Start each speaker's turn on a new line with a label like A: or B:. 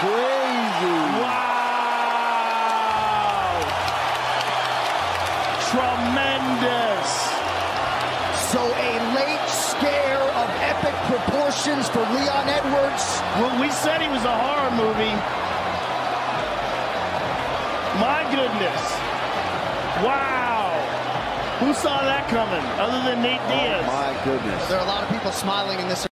A: crazy.
B: Wow. Tremendous.
C: So a late scare of epic proportions for Leon Edwards.
B: When we said he was a horror movie, my goodness. Wow. Who saw that coming other than Nate oh, Diaz?
A: Oh my goodness.
C: There are a lot of people smiling in this